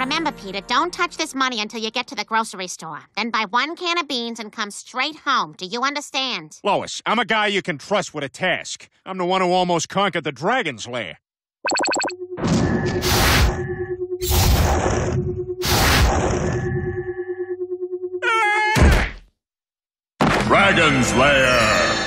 Remember, Peter, don't touch this money until you get to the grocery store. Then buy one can of beans and come straight home. Do you understand? Lois, I'm a guy you can trust with a task. I'm the one who almost conquered the dragon's lair. Dragon's Lair!